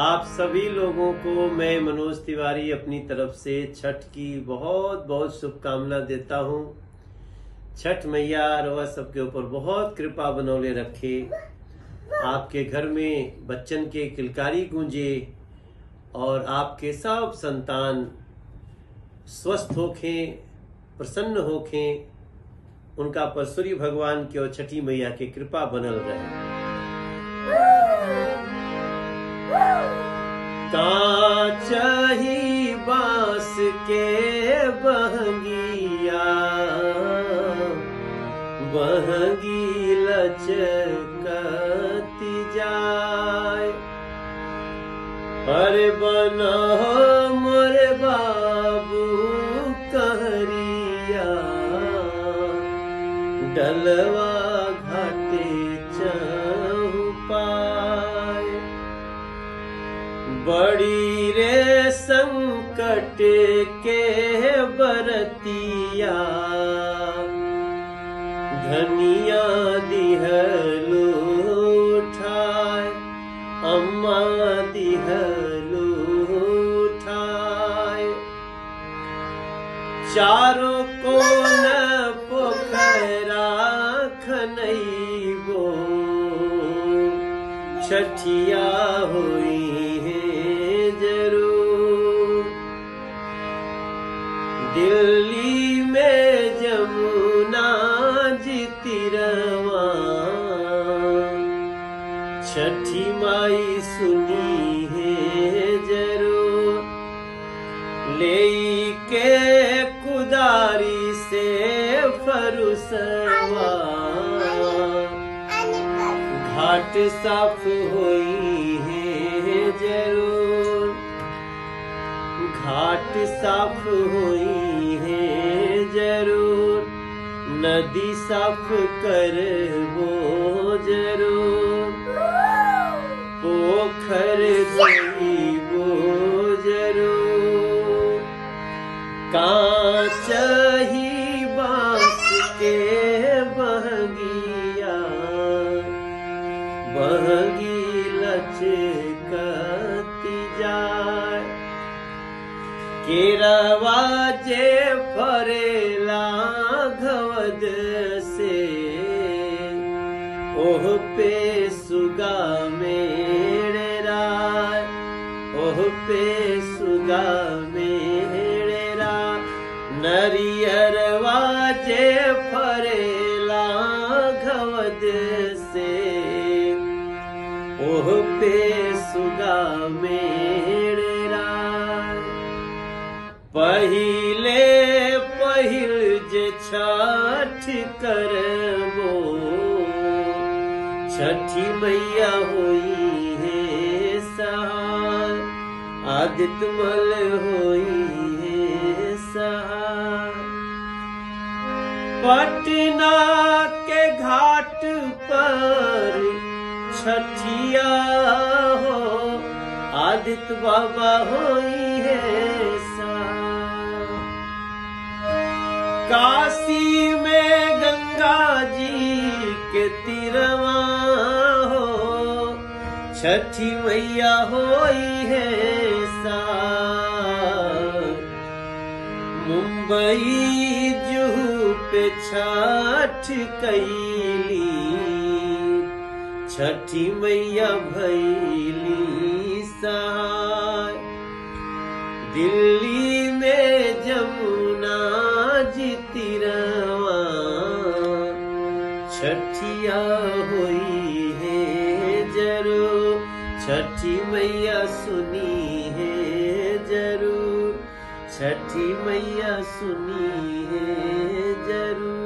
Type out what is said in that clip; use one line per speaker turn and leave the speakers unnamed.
आप सभी लोगों को मैं मनोज तिवारी अपनी तरफ़ से छठ की बहुत बहुत शुभकामना देता हूँ। छठ मैया रवा सबके ऊपर बहुत कृपा बनौले रखे। आपके घर में बच्चन के किलकारी गूंजे और आपके सब संतान स्वस्थ होखे, प्रसन्न होखे। उनका पर सूर्य भगवान की और छठी मैया की कृपा बनल रहे। काचही बाँस के बहंगिया। बहंगी लचकती जाए। अरे बना मोरे बाबू कहरिया। डलवा बड़ी रे संकट के बरतिया। धनिया दिहलो अम्मा दिहलो चारों कोन पोखरा खनैबो, छठिया हुई है छठी माई सुनी है ज़रूर। ले के कुदारी से फरुसवा घाट साफ़ होई है ज़रूर। घाट साफ़ होई है ज़रूर। नदी साफ़ कर वो ज़रूर। पोखर वो ज़रूर कांच ही बाँस के बहगिया। बहगी लचकती जाए। केरवा जे फरेला घवद से। ओह पे सुगा मेरे ओह पे सुगा मेरे राय नरियरवा जे फरेला घवद से। ओह पे सुगा मेरे राय पहिले पहिल जे छठ करबो, छठी मैया होई आदित्य मल होई पटना के घाट पर छठिया हो आदित्य बाबा होई है काशी में गंगा जी के तिरवा छठी मैया होई है सा मुंबई जुहू पे छठ कैली। छठी मैया भैली सहाय दिल्ली में जमुना जी छठिया हुई है ज़रूर। छठी मैया सुनी है ज़रूर। छठी मैया सुनी है ज़रूर।